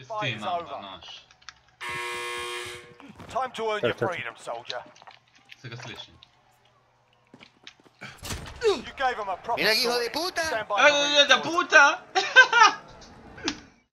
Ty fight is over. nasz. Time to earn your freedom, soldier. Tego słyszy. You gave him a proper Mira hijo de puta. Stand by ¡Ay, for hijo puta!